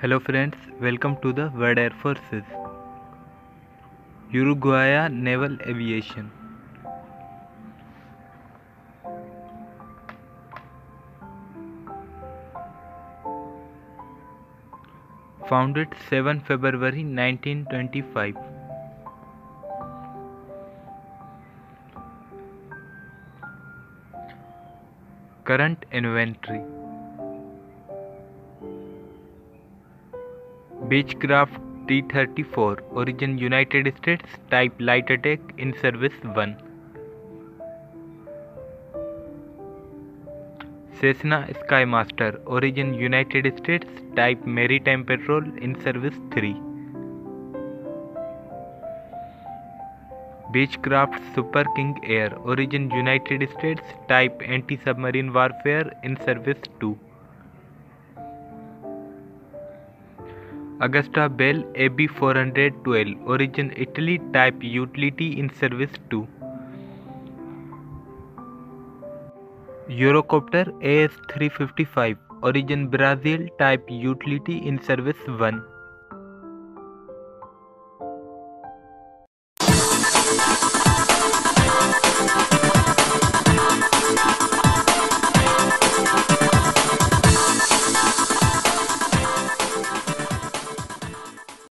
Hello friends, welcome to the World Air Forces. Uruguaya Naval Aviation. Founded 7 February 1925. Current inventory Beechcraft T-34 Origin United States Type Light Attack in Service 1 Cessna Skymaster Origin United States Type Maritime Patrol in Service 3 Beechcraft Super King Air Origin United States Type Anti-Submarine Warfare in Service 2 Agusta Bell AB 412 Origin Italy Type Utility in Service 2 Eurocopter AS 355 Origin Brazil Type Utility in Service 1